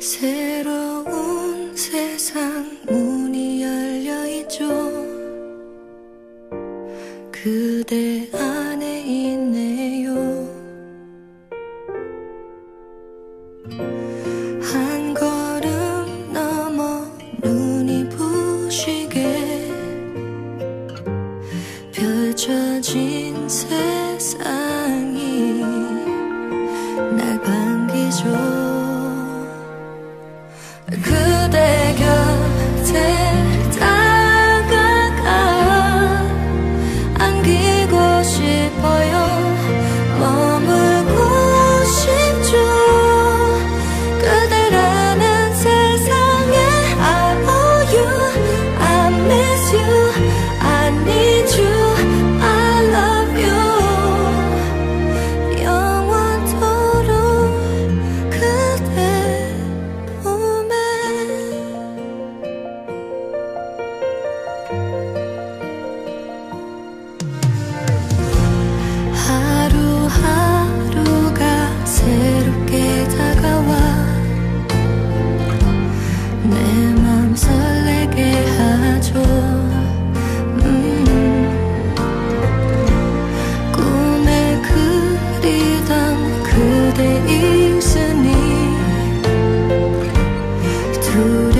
새로운 세상 문이 열려 있죠. 그대 안에 있네요. 한 걸음 넘어 눈이 부시게 펼쳐진 세상. bigger could